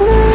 Ooh.